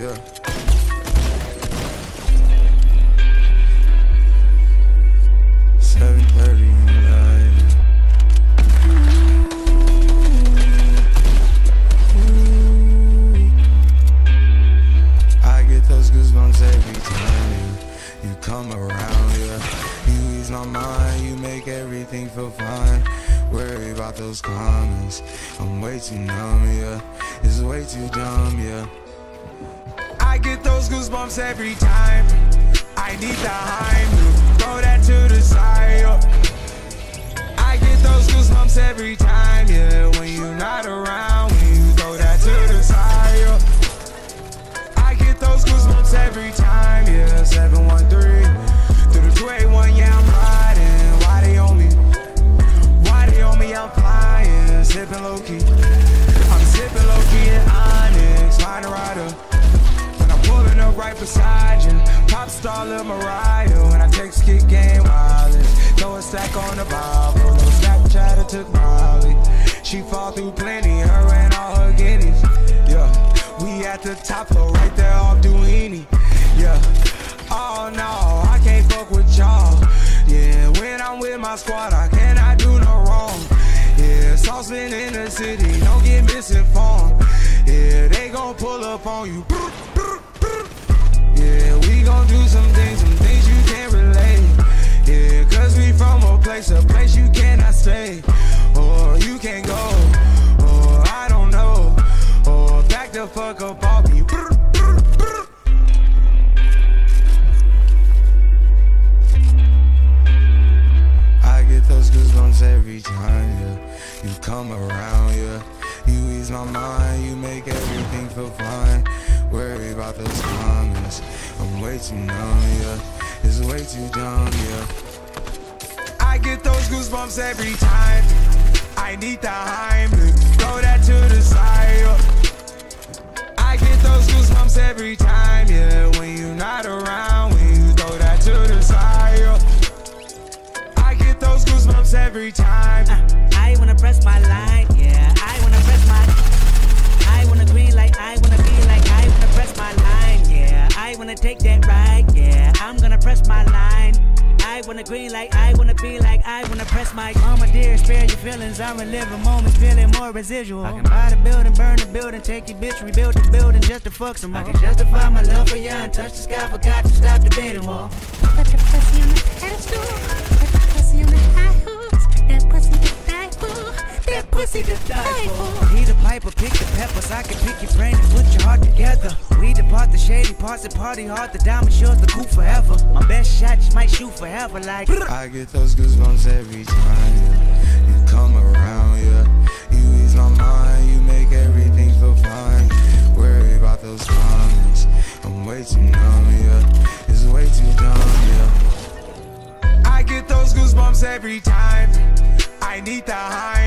Yeah. Seven thirty in the night. I get those goosebumps every time you come around. Yeah, you ease my mind. You make everything feel fine. Worry about those comments. I'm way too numb. Yeah, it's way too dumb. Yeah. Goosebumps every time. I need the Heimlich, throw that to the side. Lil Mariah. When I text kick game wireless, throw a stack on the Bible. No Snapchat, I took Molly. She fall through plenty, her and all her guineas. Yeah, we at the top floor, right there off Dunlavy. Yeah, oh no, I can't fuck with y'all. Yeah, when I'm with my squad, I cannot do no wrong. Yeah, saucepan in the city, don't get misinformed. Yeah, they gon' pull up on you. Yeah, we gon' the fuck up you. I get those goosebumps every time, yeah. You come around, yeah. You ease my mind, you make everything feel fine. Worry about those comments. I'm way too numb, yeah. It's way too dumb, yeah. I get those goosebumps every time. I need the Heimlich, throw that to the side. Every time, yeah. When you're not around, when you throw that to the side. yeah. I get those goosebumps every time. Uh, I wanna press my line, yeah. I wanna press my. I wanna green like I wanna be like I wanna press my line, yeah. I wanna take that ride, yeah. I'm gonna press my line. I wanna green like I wanna be like I wanna press my. Mama dear, spare your feelings. I'm reliving moments, feeling more residual. I can buy the building, burn the building, take your bitch, rebuild the building just to fuck some more. I can justify my love for you and touch the sky, forgot to stop the beating wall. Put the pussy on the pedestal. Put the pussy on the high horse. That pussy to die for. That pussy to die for. I can pick your brain and put your heart together. We depart the shady parts and party hard. The diamond shows the coup forever. My best shot just might shoot forever. Like I get those goosebumps every time, yeah. You come around, yeah. You ease my mind, you make everything feel fine. Worry about those comments. I'm way too numb, yeah. It's way too dumb, yeah. I get those goosebumps every time. I need the high.